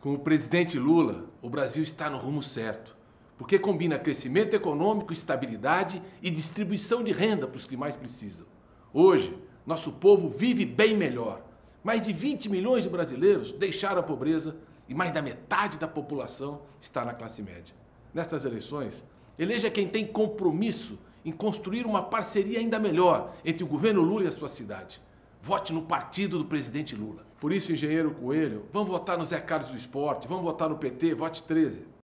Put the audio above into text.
Com o presidente Lula, o Brasil está no rumo certo, porque combina crescimento econômico, estabilidade e distribuição de renda para os que mais precisam. Hoje, nosso povo vive bem melhor. Mais de 20 milhões de brasileiros deixaram a pobreza e mais da metade da população está na classe média. Nestas eleições, eleja quem tem compromisso em construir uma parceria ainda melhor entre o governo Lula e a sua cidade. Vote no partido do presidente Lula. Por isso, engenheiro Coelho, vamos votar no Zé Carlos do Esporte, vamos votar no PT, vote 13.